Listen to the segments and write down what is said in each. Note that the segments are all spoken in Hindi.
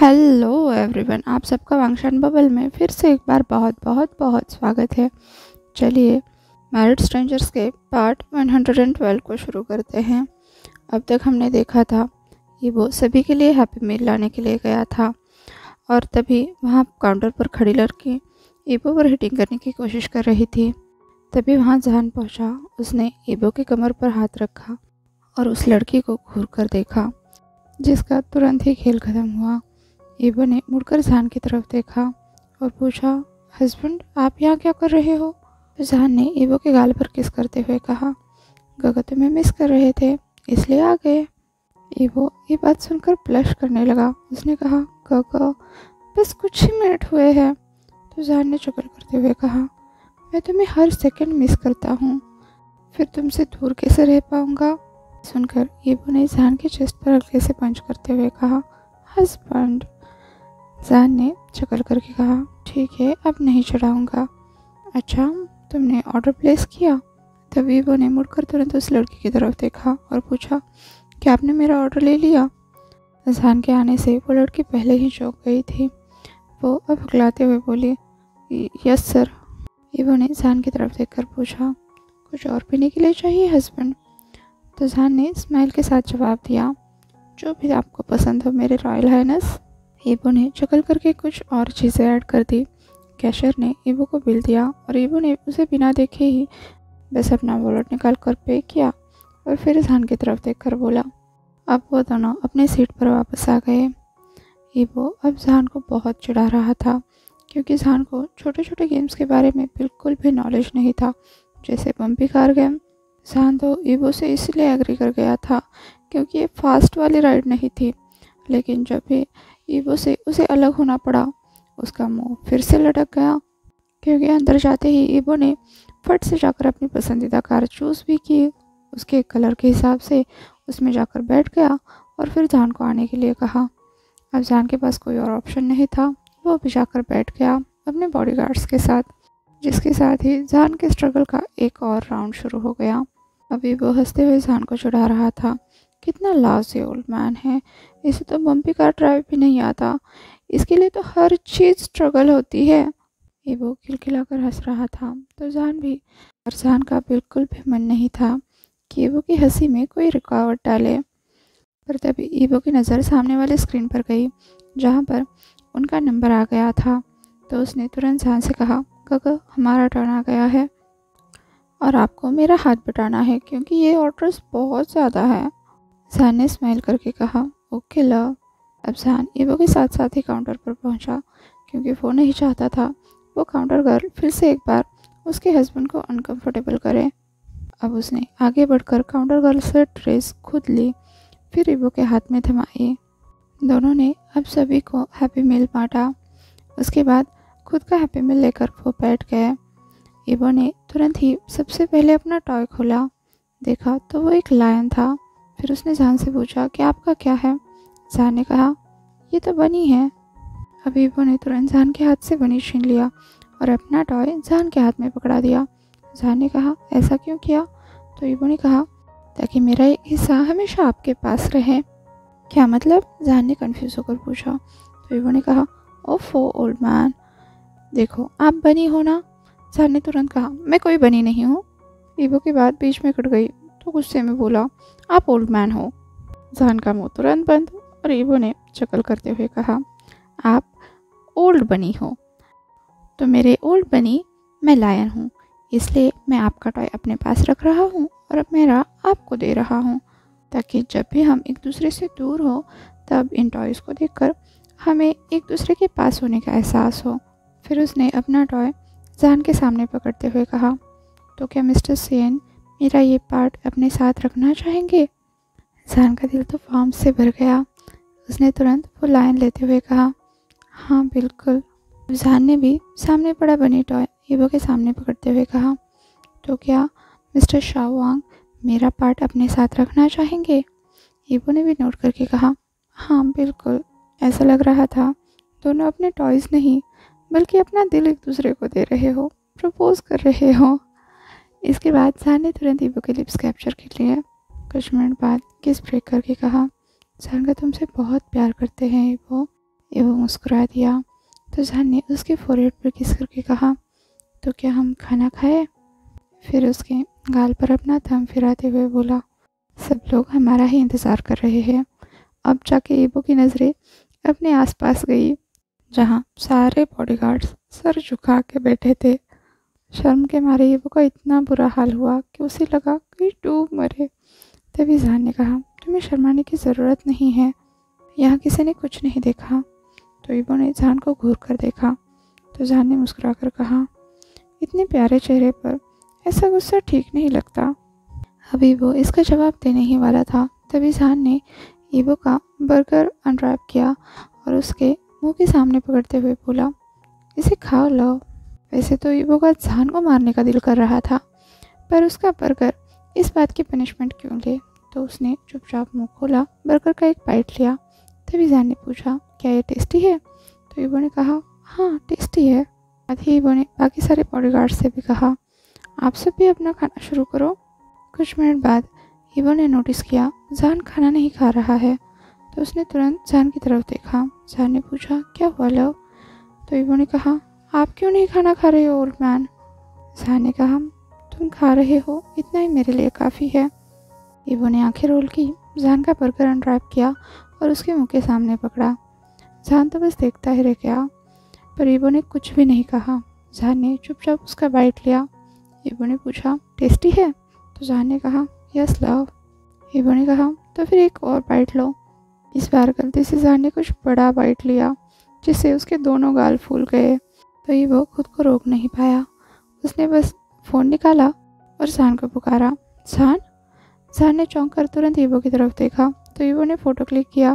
हेलो एवरीवन आप सबका वांगशान बबल में फिर से एक बार बहुत बहुत बहुत स्वागत है। चलिए मैरिड स्ट्रेंजर्स के पार्ट 112 को शुरू करते हैं। अब तक हमने देखा था कि वो सभी के लिए हैप्पी मील लाने के लिए गया था और तभी वहाँ काउंटर पर खड़ी लड़की ईबो पर हिटिंग करने की कोशिश कर रही थी। तभी वहाँ जहान पहुँचा, उसने ईबो की कमर पर हाथ रखा और उस लड़की को घूर कर देखा, जिसका तुरंत ही खेल खत्म हुआ। ईबो ने मुड़कर जहान की तरफ़ देखा और पूछा, हस्बैंड, आप यहाँ क्या कर रहे हो? जहान ने ईबो के गाल पर किस करते हुए कहा गगा तुम्हें मिस कर रहे थे, इसलिए आ गए। ईबो ये बात सुनकर ब्लश करने लगा। उसने कहा, गगा, बस कुछ ही मिनट हुए हैं। तो जहान ने चुकल करते हुए कहा, मैं तुम्हें हर सेकंड मिस करता हूँ। फिर तुमसे दूर कैसे रह पाऊँगा? सुनकर ईबो ने जहान के चेस्ट पर हल्के से पंच करते हुए कहा, हस्बैंड जहान ने चकल करके कहा, ठीक है, अब नहीं चढ़ाऊँगा। अच्छा तुमने ऑर्डर प्लेस किया? तभी वो ने मुड़कर तुरंत उस लड़की की तरफ़ देखा और पूछा, क्या आपने मेरा ऑर्डर ले लिया? जहान के आने से वो लड़की पहले ही चौंक गई थी। वो अब हकलाते हुए बोली यस सर ईवो ने जहान की तरफ़ देखकर पूछा, कुछ और पीने के लिए चाहिए हस्बैंड तो जहान ने स्माइल के साथ जवाब दिया, जो भी आपको पसंद हो, मेरे रॉयल हाइनस ईबो ने चकल करके कुछ और चीज़ें ऐड कर दी। कैशर ने ईबो को बिल दिया और ईबो ने उसे बिना देखे ही बस अपना वॉलेट निकाल कर पे किया और फिर इजहान की तरफ़ देख कर बोला, अब वो दोनों अपने सीट पर वापस आ गए। ईबो अब जहान को बहुत चिढ़ा रहा था, क्योंकि जहान को छोटे छोटे गेम्स के बारे में बिल्कुल भी नॉलेज नहीं था, जैसे बम्पी कार गेम। जहान तो ईबो से इसलिए एग्री कर गया था क्योंकि ये फास्ट वाली राइड नहीं थी, लेकिन जब भी ईबो से उसे अलग होना पड़ा। उसका मुँह फिर से लटक गया, क्योंकि अंदर जाते ही ईबो ने फट से जाकर अपनी पसंदीदा कार चूज़ भी की। उसके कलर के हिसाब से उसमें जाकर बैठ गया और फिर जान को आने के लिए कहा। अब जान के पास कोई और ऑप्शन नहीं था। वो भी जाकर बैठ गया अपने बॉडीगार्ड्स के साथ, जिसके साथ ही जान के स्ट्रगल का एक और राउंड शुरू हो गया। अभी वो हँसते हुए जान को चढ़ा रहा था। कितना लाजी ओल्ड मैन है। इसे तो बम्पी कार ड्राइव भी नहीं आता। इसके लिए तो हर चीज़ स्ट्रगल होती है। ये वो खिलखिला कर हंस रहा था। तो जान भी, और जान का बिल्कुल भी मन नहीं था कि ईबो की हँसी में कोई रुकावट डाले। पर तभी ईबो की नज़र सामने वाले स्क्रीन पर गई, जहाँ पर उनका नंबर आ गया था। तो उसने तुरंत जान से कहा कग हमारा टर्न आ गया है। और आपको मेरा हाथ बटाना है, क्योंकि ये ऑर्डर्स बहुत ज़्यादा है। जहान ने स्माइल करके कहा ओके लव अब जहान ईवो के साथ साथ ही काउंटर पर पहुँचा, क्योंकि वो नहीं चाहता था। वो काउंटर गर्ल फिर से एक बार उसके हस्बैंड को अनकंफर्टेबल करे। अब उसने आगे बढ़कर काउंटर गर्ल से ड्रेस खुद ली, फिर ईवो के हाथ में थमाई। दोनों ने अब सभी को हैप्पी मील बांटा। उसके बाद खुद का हैप्पी मील लेकर वो बैठ गए। ईवो ने तुरंत ही सबसे पहले अपना टॉय खोला। देखा तो वो एक लायन था। फिर उसने जान से पूछा कि आपका क्या है? जान ने कहा, ये तो बनी है। अबीबो ने तुरंत जान के हाथ से बनी छीन लिया और अपना टॉय जान के हाथ में पकड़ा दिया। जान ने कहा, ऐसा क्यों किया? तो ईबो ने कहा, ताकि मेरा एक हिस्सा हमेशा आपके पास रहे। क्या मतलब? जान ने कन्फ्यूज़ होकर पूछा। तो ईबो ने कहा, ओफो ओल्ड मैन देखो, आप बनी हो ना? जान ने तुरंत कहा, मैं कोई बनी नहीं हूँ। ईबो की बात बीच में कट गई। गुस्से में बोला, आप ओल्ड मैन हो. जहन का मुँह तुरंत बंद और ईवो ने चकल करते हुए कहा, आप ओल्ड बनी हो। तो मेरे ओल्ड बनी मैं लायन हूँ, इसलिए मैं आपका टॉय अपने पास रख रहा हूँ और अब मेरा आपको दे रहा हूँ, ताकि जब भी हम एक दूसरे से दूर हो, तब इन टॉयज़ को देखकर हमें एक दूसरे के पास होने का एहसास हो। फिर उसने अपना टॉय जहान के सामने पकड़ते हुए कहा तो क्या मिस्टर सेन मेरा ये पार्ट अपने साथ रखना चाहेंगे? जान का दिल तो फार्म से भर गया। उसने तुरंत वो लाइन लेते हुए कहा हाँ बिल्कुल। जान ने भी सामने पड़ा बनी टॉय ईबो के सामने पकड़ते हुए कहा तो क्या मिस्टर शाहवांग मेरा पार्ट अपने साथ रखना चाहेंगे? ईबो ने भी नोट करके कहा हाँ बिल्कुल। ऐसा लग रहा था, दोनों अपने टॉयज़ नहीं, बल्कि अपना दिल एक दूसरे को दे रहे हो प्रपोज कर रहे हो। इसके बाद जान ने तुरंत ईबो के लिप्स कैप्चर कर लिए। कुछ मिनट बाद किस ब्रेक करके कहा जान का तुमसे बहुत प्यार करते हैं ईबो। ईवो मुस्कुरा दिया। तो जान ने उसके फोरहेड पर किस करके कहा तो क्या हम खाना खाए? फिर उसके गाल पर अपना थम फिराते हुए बोला, सब लोग हमारा ही इंतज़ार कर रहे हैं। अब जाके ईबो की नज़रें अपने आसपास गई, जहाँ सारे बॉडीगार्ड्स सर झुका के बैठे थे। शर्म के मारे ईबो का इतना बुरा हाल हुआ कि उसे लगा कि डूब मरे। तभी जान ने कहा, तुम्हें शर्माने की ज़रूरत नहीं है। यहाँ किसी ने कुछ नहीं देखा। तो ईबो ने जान को घूर कर देखा। तो जान ने मुस्कुरा कर कहा, इतने प्यारे चेहरे पर ऐसा गुस्सा ठीक नहीं लगता। अभी वो इसका जवाब देने ही वाला था। तभी जान ने ईबो का बर्गर अनरैप किया और उसके मुँह के सामने पकड़ते हुए बोला, इसे खा लो वैसे तो ईबो का जान को मारने का दिल कर रहा था। पर उसका बर्गर इस बात की पनिशमेंट क्यों ले? तो उसने चुपचाप मुँह खोला, बर्गर का एक बाइट लिया। तभी जान ने पूछा, क्या ये टेस्टी है? तो ईबो ने कहा हाँ टेस्टी है। साथ ही ईबो ने बाकी सारे बॉडीगार्ड से भी कहा, आप सब भी अपना खाना शुरू करो। कुछ मिनट बाद ईबो ने नोटिस किया जान खाना नहीं खा रहा है। तो उसने तुरंत जान की तरफ़ देखा। जान ने पूछा, क्या हुआ लव? तो ईबो ने कहा आप क्यों नहीं खाना खा रहे हो ओल्ड मैन जान ने कहा तुम खा रहे हो, इतना ही मेरे लिए काफ़ी है। ईबो ने आँखें रोल की, जान का बर्गर अनड्राइव किया और उसके मुँह के सामने पकड़ा। जान तो बस देखता ही रह गया, पर ईबो ने कुछ भी नहीं कहा। जान ने चुपचाप उसका बाइट लिया। ईबो ने पूछा टेस्टी है? तो जान ने कहा यस लव ईबो ने कहा तो फिर एक और बाइट लो। इस बार गलती से जान ने कुछ बड़ा बाइट लिया, जिससे उसके दोनों गाल फूल गए। तो ईबो खुद को रोक नहीं पाया। उसने बस फ़ोन निकाला और जान को पुकारा। जान जान ने चौंक कर तुरंत ईबो की तरफ़ देखा तो ईबो ने फ़ोटो क्लिक किया।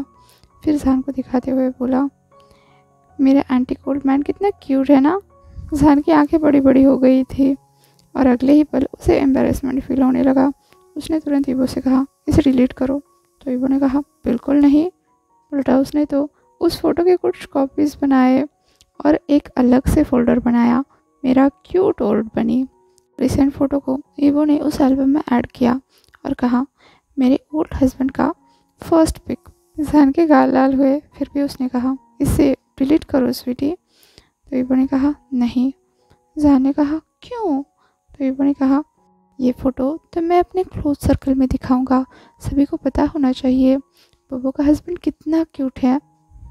फिर जान को दिखाते हुए बोला, मेरा एंटी कोल्ड मैन कितना क्यूट है ना? जान की आँखें बड़ी बड़ी हो गई थी और अगले ही पल उसे एम्बेरसमेंट फील होने लगा। उसने तुरंत ईबो से कहा, इसे डिलीट करो। तो ईबो ने कहा, बिल्कुल नहीं। उल्टा उसने तो उस फ़ोटो के कुछ कॉपीज़ बनाए। और एक अलग से फोल्डर बनाया। मेरा cute old bunny. Recent photo को ईबो ने उस एल्बम में ऐड किया और कहा, मेरे ओल्ड हस्बैंड का फ़र्स्ट पिक जहन के गाल लाल हुए, फिर भी उसने कहा, इसे डिलीट करो स्वीटी तो ईबो ने कहा, नहीं. जहन ने कहा, क्यों? तो ईबो ने कहा, ये फ़ोटो तो मैं अपने क्लोज सर्कल में दिखाऊँगा। सभी को पता होना चाहिए। बब्बू का हस्बैंड कितना क्यूट है।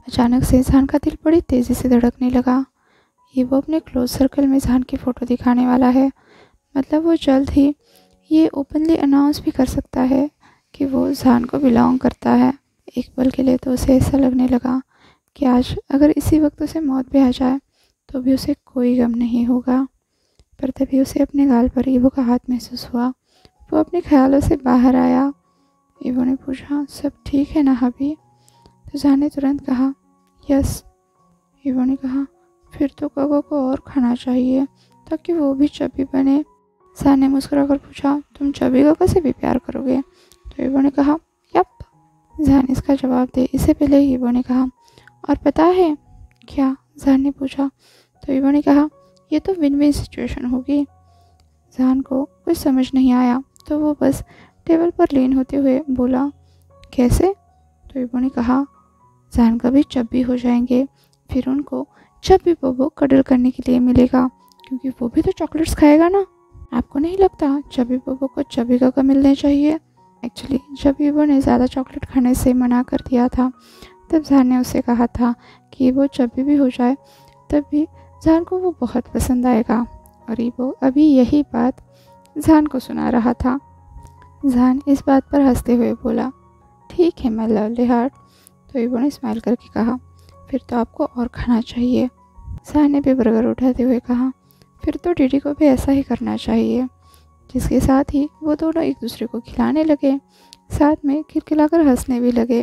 अचानक से जहान का दिल बड़ी तेज़ी से धड़कने लगा। ये वो अपने क्लोज सर्कल में जहान की फ़ोटो दिखाने वाला है। मतलब वो जल्द ही ये ओपनली अनाउंस भी कर सकता है कि वो जहान को बिलोंग करता है। एक पल के लिए तो उसे ऐसा लगने लगा कि आज अगर इसी वक्त उसे मौत भी आ जाए तो भी उसे कोई गम नहीं होगा। पर तभी उसे अपने गाल पर ईवो का हाथ महसूस हुआ। वो अपने ख्यालों से बाहर आया। ईवो ने पूछा, सब ठीक है ना, हबी? जहान ने तुरंत कहा, यस ईवो ने कहा, फिर तो कगो को और खाना चाहिए, ताकि वो भी चबी बने। सर ने मुस्कुरा कर पूछा, तुम चबी को कैसे भी प्यार करोगे? तो ईवो ने कहा, यप। जहान इसका जवाब दे इससे पहले ईवो ने कहा, और पता है क्या? जहान ने पूछा तो ईवो ने कहा, ये तो विन विन सिचुएशन होगी। जहान को कुछ समझ नहीं आया तो वो बस टेबल पर लीन होते हुए बोला, कैसे? तो ईवो ने कहा जहान कभी चब्बी हो जाएँगे। फिर उनको जब भी बोबो कडल करने के लिए मिलेगा, क्योंकि वो भी तो चॉकलेट्स खाएगा ना। आपको नहीं लगता चबी बोबो को चबी का मिलने चाहिए? एक्चुअली जब वो ने ज़्यादा चॉकलेट खाने से मना कर दिया था, तब जहान ने उसे कहा था कि वो चबी भी हो जाए, तब भी जहान को वो बहुत पसंद आएगा। और वो अभी यही बात जहान को सुना रहा था। जहान इस बात पर हँसते हुए बोला, ठीक है मैं लवली हार्ट तो ईबो ने स्माइल करके कहा, फिर तो आपको और खाना चाहिए। जहान ने भी बर्गर उठाते हुए कहा, फिर तो डीडी को भी ऐसा ही करना चाहिए। जिसके साथ ही वो दोनों एक दूसरे को खिलाने लगे। साथ में खिलखिलाकर हंसने भी लगे।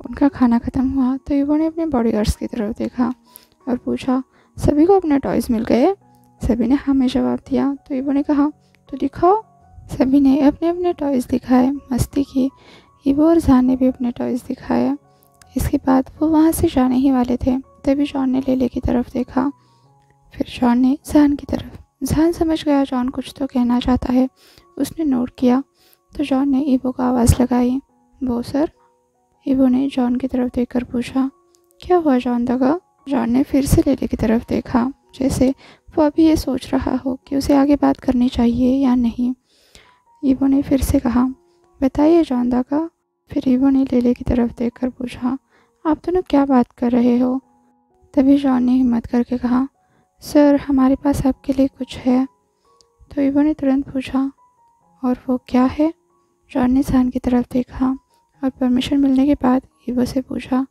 उनका खाना ख़त्म हुआ तो युवा ने अपने बॉडीगार्ड्स की तरफ़ देखा और पूछा, सभी को अपने टॉयज़ मिल गए? सभी ने हमें जवाब दिया। तो युवा ने कहा तो दिखाओ। सभी ने अपने अपने टॉयज़ दिखाए। मस्ती की। ईवो और जहान ने भी अपने टॉयज़ दिखाए। इसके बाद वो वहाँ से जाने ही वाले थे। तभी जॉन ने लेले की तरफ़ देखा। फिर जॉन ने जहान की तरफ़। जहान समझ गया जॉन कुछ तो कहना चाहता है। उसने नोट किया। तो जॉन ने ईबो को आवाज़ लगाई। वो सर? ईबो ने जॉन की तरफ़ देखकर पूछा। क्या हुआ जॉन दगा? जॉन ने फिर से लेले की तरफ़ देखा। जैसे वो अभी ये सोच रहा हो कि उसे आगे बात करनी चाहिए या नहीं। ईवो ने फिर से कहा। बताइए जॉन दगा? फिर ईबो ने लेले की तरफ़ देखकर पूछा। आप दोनों क्या बात कर रहे हो? तभी जॉन ने हिम्मत करके कहा, सर, हमारे पास आपके लिए कुछ है। तो ईवो ने तुरंत पूछा, और वो क्या है? जॉन ने सान की तरफ़ देखा और परमिशन मिलने के बाद ईवो से पूछा,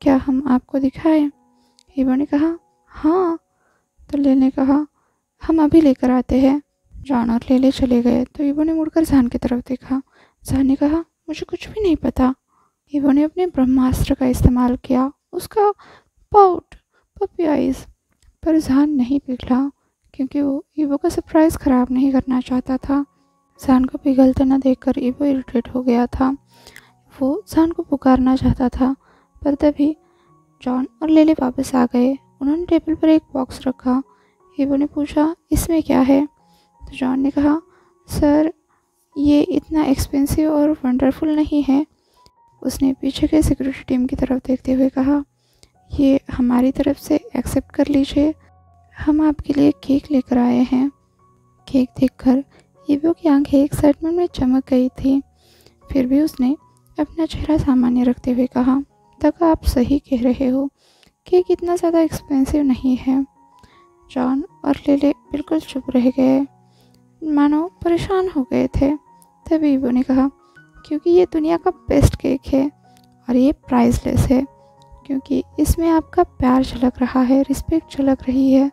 क्या हम आपको दिखाएँ? ईवो ने कहा हाँ। तो ले ने कहा, हम अभी लेकर आते हैं। जॉन और लेले चले गए तो ईवो ने मुड़कर जान की तरफ़ देखा। जान ने कहा, मुझे कुछ भी नहीं पता। ईवो ने अपने ब्रह्मास्त्र का इस्तेमाल किया। उसका पाउट, पपी आइज़ पर जहान नहीं पिघला, क्योंकि वो ईवो का सरप्राइज़ ख़राब नहीं करना चाहता था। जहान को पिघलते न देखकर ईवो इरिटेट हो गया था। वो जहान को पुकारना चाहता था, पर तभी जॉन और लेले वापस आ गए। उन्होंने टेबल पर एक बॉक्स रखा। ईवो ने पूछा, इसमें क्या है? तो जॉन ने कहा, सर, ये इतना एक्सपेंसिव और वंडरफुल नहीं है। उसने पीछे के सिक्योरिटी टीम की तरफ़ देखते हुए कहा, ये हमारी तरफ़ से एक्सेप्ट कर लीजिए। हम आपके लिए केक लेकर आए हैं। केक देखकर ईवो की आँखें एक्साइटमेंट में चमक गई थी। फिर भी उसने अपना चेहरा सामान्य रखते हुए कहा तक आप सही कह रहे हो। केक इतना ज़्यादा एक्सपेंसिव नहीं है। जॉन और लेले बिल्कुल चुप रह गए। मानो परेशान हो गए थे। तभी ईवो ने कहा क्योंकि ये दुनिया का बेस्ट केक है और ये प्राइसलेस है, क्योंकि इसमें आपका प्यार झलक रहा है रिस्पेक्ट झलक रही है।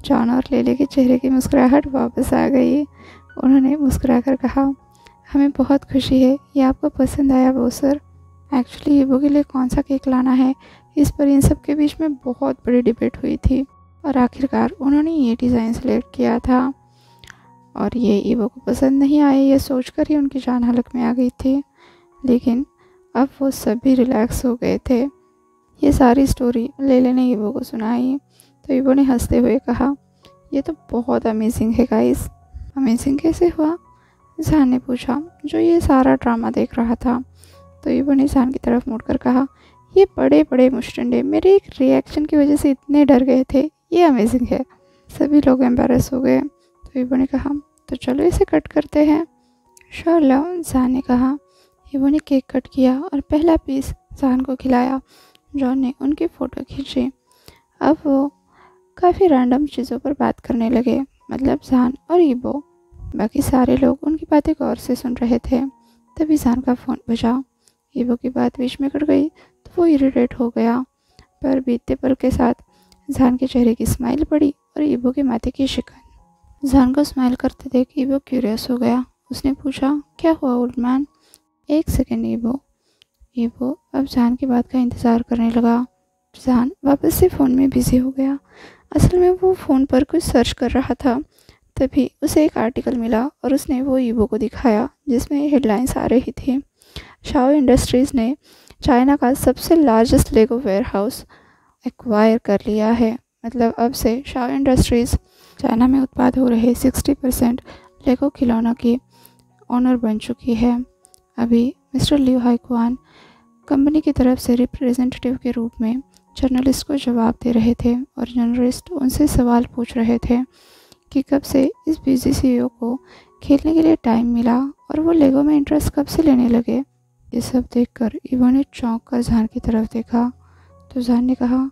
जॉन और लेले के चेहरे की मुस्कुराहट वापस आ गई। उन्होंने मुस्कुरा कर कहा, हमें बहुत खुशी है, ये आपको पसंद आया वो सर एक्चुअली ईवो के लिए कौन सा केक लाना है? इस पर इन सब के बीच में बहुत बड़ी डिबेट हुई थी और आखिरकार उन्होंने ये डिज़ाइन सेलेक्ट किया था। और ये ईवो को पसंद नहीं आए, ये सोचकर ही उनकी जान हलक में आ गई थी। लेकिन अब वो सभी रिलैक्स हो गए थे। ये सारी स्टोरी लेले ने ईवो को सुनाई तो ईवो ने हँसते हुए कहा, ये तो बहुत अमेजिंग है गाइस अमेजिंग कैसे हुआ? जहान ने पूछा, जो ये सारा ड्रामा देख रहा था। तो ईवो ने जहान की तरफ़ मुड़कर कहा, ये बड़े बड़े मुस्टंडे मेरे एक रिएक्शन की वजह से इतने डर गए थे। ये अमेजिंग है। सभी लोग एम्बेरस हो गए। ईवो ने कहा तो चलो इसे कट करते हैं। शर्ला जहान ने कहा ईवो ने केक कट किया और पहला पीस जहान को खिलाया। जॉन ने उनकी फ़ोटो खींची। अब वो काफ़ी रैंडम चीज़ों पर बात करने लगे मतलब जान और ईबो बाकी सारे लोग उनकी बातें गौर से सुन रहे थे। तभी जान का फ़ोन बजा। ईबो की बात बीच में कट गई तो वो इरीटेट हो गया। पर बीतते पल के साथ जान के चेहरे की स्माइल पड़ी और ईबो के माथे की शिकन जान को स्माइल करते देख ईबो क्यूरियस हो गया। उसने पूछा, क्या हुआ ओल्ड मैन एक सेकेंड ईबो। वो अब जान की बात का इंतज़ार करने लगा। जान वापस से फ़ोन में बिज़ी हो गया। असल में वो फ़ोन पर कुछ सर्च कर रहा था। तभी उसे एक आर्टिकल मिला और उसने वो ईबो को दिखाया, जिसमें हेडलाइंस आ रही थी। शाओ इंडस्ट्रीज़ ने चाइना का सबसे largest Lego warehouse acquire कर लिया है। मतलब अब से शाओ इंडस्ट्रीज़ चाइना में उत्पाद हो रहे 60 परसेंट लेगो खिलौनों की ओनर बन चुकी है। अभी मिस्टर लियो हाइकुआन कंपनी की तरफ़ से रिप्रेजेंटेटिव के रूप में जर्नलिस्ट को जवाब दे रहे थे और जर्नलिस्ट उनसे सवाल पूछ रहे थे कि कब से इस बिज़ी सीईओ को खेलने के लिए टाइम मिला और वो लेगो में इंटरेस्ट कब से लेने लगे। ये सब देखकर इवो ने चौंक कर जहान की तरफ़ देखा। तो जहान ने कहा,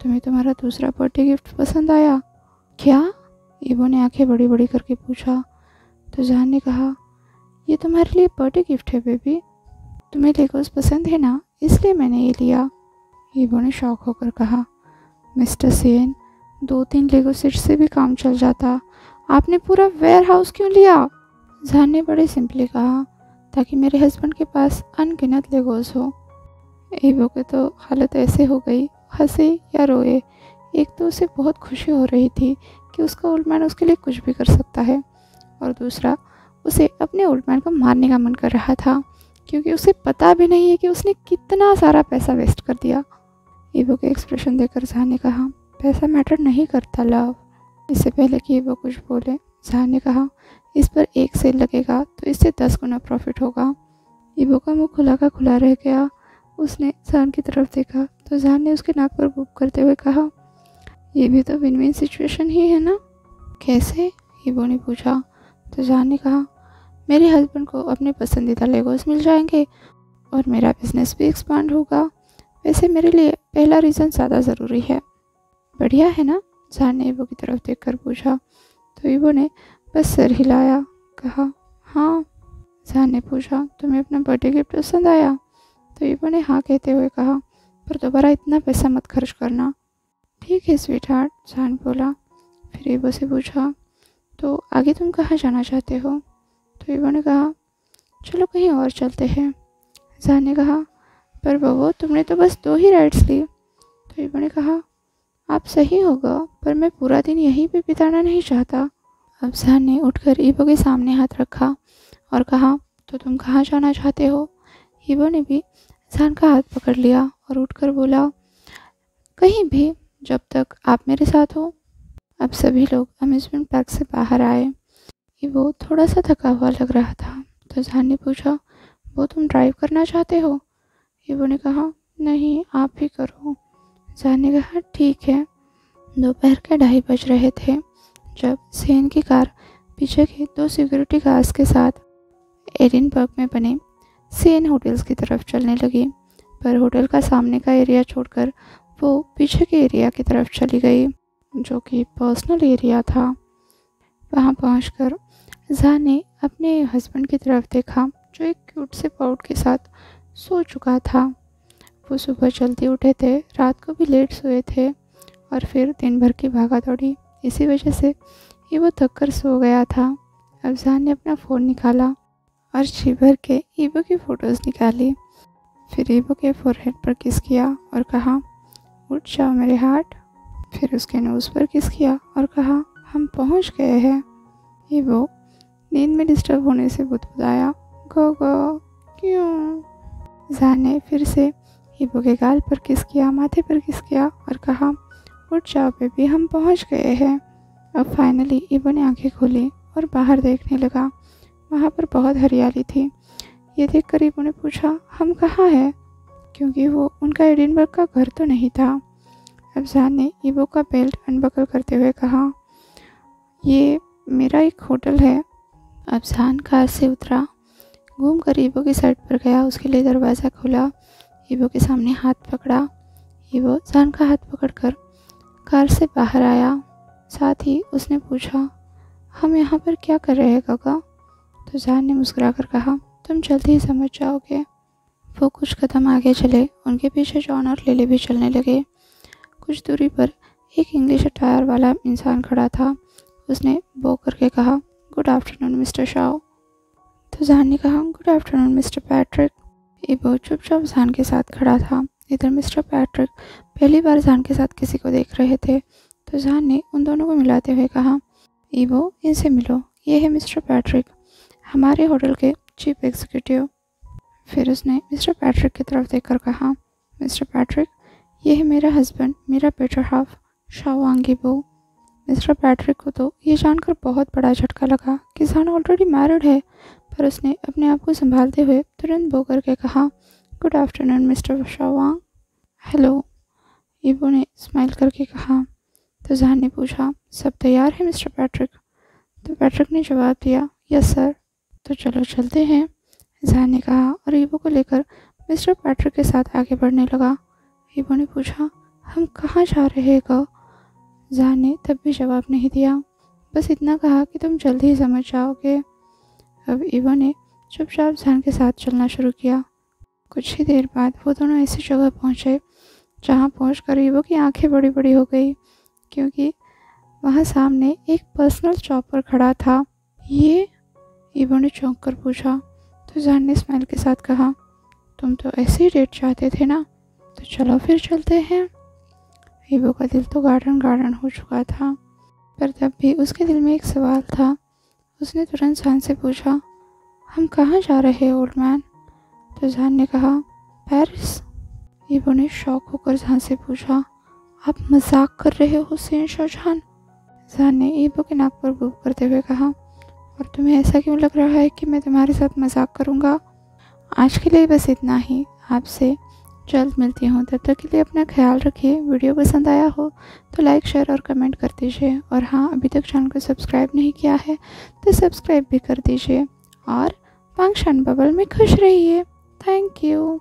तुम्हें तुम्हारा दूसरा बर्थडे गिफ्ट पसंद आया? क्या? इवो ने आँखें बड़ी बड़ी करके पूछा। तो जहान ने कहा, ये तुम्हारे लिए बर्थडे गिफ्ट है, बेबी। तुम्हें लेगोस पसंद है ना? इसलिए मैंने ये लिया। ईबो ने शौक होकर कहा, मिस्टर सेन दो तीन लेगो सेट से भी काम चल जाता। आपने पूरा वेयर हाउस क्यों लिया? जहान ने बड़े सिंपली कहा, ताकि मेरे हस्बैंड के पास अनगिनत लेगोस हो। ईवो के तो हालत ऐसे हो गई, हंसे या रोए। एक तो उसे बहुत खुशी हो रही थी कि उसका ओल्ड मैन उसके लिए कुछ भी कर सकता है। और दूसरा, उसे अपने ओल्ड मैन को मारने का मन कर रहा था, क्योंकि उसे पता भी नहीं है कि उसने कितना सारा पैसा वेस्ट कर दिया। ईवो के एक्सप्रेशन देखकर जहा ने कहा, पैसा मैटर नहीं करता, लव। इससे पहले कि ईवो कुछ बोले, जहा ने कहा, इस पर एक सेल लगेगा तो इससे दस गुना प्रॉफिट होगा। ईबो का मुँह खुला का खुला रह गया। उसने जहान की तरफ़ देखा तो जहान ने उसके नाक पर बुक करते हुए कहा ये भी तो विन विन सिचुएशन ही है ना? कैसे? ईबो ने पूछा। तो जहान ने कहा, मेरे हस्बैंड को अपने पसंदीदा लेगोस मिल जाएँगे और मेरा बिज़नेस भी एक्सपांड होगा। वैसे मेरे लिए पहला रीज़न ज़्यादा ज़रूरी है। बढ़िया है ना? जहान ने ईबो की तरफ़ देखकर पूछा। तो ईबो ने बस सर हिलाया, कहा हाँ। जहान ने पूछा, तुम्हें अपना बर्थडे गिफ्ट पसंद आया? तो ईबो ने हाँ कहते हुए कहा, पर दोबारा इतना पैसा मत खर्च करना। ठीक है स्वीट हार्ट जहान बोला। फिर ईबो से पूछा तो आगे तुम कहाँ जाना चाहते हो? तो ईबो ने कहा, चलो कहीं और चलते हैं। जहान ने कहा, पर बबो, तुमने तो बस दो ही राइड्स ली। तो ईबो ने कहा, आप सही होगा पर मैं पूरा दिन यहीं पे बिताना नहीं चाहता। अब जहान ने उठकर ईबो के सामने हाथ रखा और कहा तो तुम कहाँ जाना चाहते हो? ईबो ने भी जहान का हाथ पकड़ लिया और उठकर बोला, कहीं भी जब तक आप मेरे साथ हो, अब सभी लोग अम्यूज़मेंट पार्क से बाहर आए। वो थोड़ा सा थका हुआ लग रहा था। तो जहान ने पूछा, वो तुम ड्राइव करना चाहते हो? वो ने कहा, नहीं, आप ही करो। जहान ने कहा, ठीक है। दोपहर के ढाई बज रहे थे, जब सेन की कार पीछे के दो सिक्योरिटी गार्ड्स के साथ एडिनबर्ग में बने। सेन होटल्स की तरफ़ चलने लगी, पर होटल का सामने का एरिया छोड़कर वो पीछे के एरिया की तरफ़ चली गई, जो कि पर्सनल एरिया था। वहाँ पहुँच कर जहा ने अपने हस्बैंड की तरफ़ देखा, जो एक क्यूट से पाउट के साथ सो चुका था। वो सुबह जल्दी उठे थे, रात को भी लेट सोए थे और फिर दिन भर की भागा दौड़ी। इसी वजह से ये वो थक कर सो गया था। अब जहान ने अपना फ़ोन निकाला और जी भर के ईबो की फ़ोटोज़ निकाली। फिर ईबो के फोरहेड पर किस किया और कहा उठ जाओ मेरे हार्ट फिर उसके नोज़ पर किस किया और कहा, हम पहुँच गए हैं। ईबो नींद में डिस्टर्ब होने से बुदबुदाया, गो गो, क्यों? जहान ने फिर से ईबो के गाल पर किस किया, माथे पर किस किया और कहा उठ जाओ बेबी हम पहुँच गए हैं। अब फाइनली ईबो ने आँखें खोली और बाहर देखने लगा। वहाँ पर बहुत हरियाली थी। ये देख कर ईबो ने पूछा, हम कहाँ हैं? क्योंकि वो उनका एडिनबर्ग का घर तो नहीं था। अफजान ने ईबो का बेल्ट अनबकल करते हुए कहा, ये मेरा एक होटल है। अफजान कार से उतरा घूम कर ईबो की साइड पर गया, उसके लिए दरवाज़ा खोला, ईबो के सामने हाथ पकड़ा। ईबो जान का हाथ पकड़कर कार से बाहर आया। साथ ही उसने पूछा, हम यहाँ पर क्या कर रहे हैं, काका? तो जान ने मुस्कुरा कर कहा, तुम जल्दी ही समझ जाओगे। वो कुछ कदम आगे चले, उनके पीछे जॉन और लिली भी चलने लगे। कुछ दूरी पर एक इंग्लिश अटायर वाला इंसान खड़ा था। उसने बो करके कहा गुड आफ्टरनून मिस्टर शाओ तो जहान ने कहा गुड आफ्टरनून मिस्टर पैट्रिक इबो चुपचाप जहान के साथ खड़ा था। इधर मिस्टर पैट्रिक पहली बार जहान के साथ किसी को देख रहे थे। तो जहान ने उन दोनों को मिलाते हुए कहा ईबो इनसे मिलो। ये है मिस्टर पैट्रिक हमारे होटल के चीफ एग्जीक्यूटिव। फिर उसने मिस्टर पैट्रिक की तरफ़ देखकर कहा, मिस्टर पैट्रिक, ये है मेरा हस्बैंड, मेरा बेटर हाफ़, शावांगी बो। मिस्टर पैट्रिक को तो ये जानकर बहुत बड़ा झटका लगा कि जान ऑलरेडी मैरिड है, पर उसने अपने आप को संभालते हुए तुरंत बो करके कहा गुड आफ्टरनून मिस्टर शावांग। हेलो ईबो ने स्माइल करके कहा। तो जहान ने पूछा, सब तैयार है, मिस्टर पैट्रिक? तो पैट्रिक ने जवाब दिया यस सर तो चलो चलते हैं। जहान ने कहा, और ईबो को लेकर मिस्टर पैट्रिक के साथ आगे बढ़ने लगा। ईबो ने पूछा, हम कहाँ जा रहे गा जहान ने तब भी जवाब नहीं दिया। बस इतना कहा कि तुम जल्दी ही समझ जाओगे। अब ईबो ने चुपचाप जहान के साथ चलना शुरू किया। कुछ ही देर बाद वो दोनों ऐसी जगह पहुँचे, जहाँ पहुँच कर ईबो की आँखें बड़ी बड़ी हो गई, क्योंकि वहाँ सामने एक पर्सनल चॉपर खड़ा था। ये? ईबो ने चौंक कर पूछा। तो जान ने स्माइल के साथ कहा, तुम तो ऐसे ही डेट चाहते थे ना? तो चलो फिर चलते हैं। ईबो का दिल तो गार्डन गार्डन हो चुका था, पर तब भी उसके दिल में एक सवाल था। उसने तुरंत जान से पूछा, हम कहाँ जा रहे हैं, ओल्ड मैन? तो जान ने कहा, पेरिस? ईबो ने शौक होकर जान से पूछा, आप मज़ाक कर रहे हो सेन शाहजहान? जहान ने ईबो के नाक पर बुक करते हुए कहा और तुम्हें ऐसा क्यों लग रहा है कि मैं तुम्हारे साथ मज़ाक करूँगा? आज के लिए बस इतना ही। आपसे जल्द मिलती हूँ। तब तक के लिए अपना ख्याल रखिए। वीडियो पसंद आया हो तो लाइक शेयर और कमेंट कर दीजिए। और हाँ अभी तक चैनल को सब्सक्राइब नहीं किया है तो सब्सक्राइब भी कर दीजिए। और फ़ंक्शन बबल में खुश रहिए। Thank you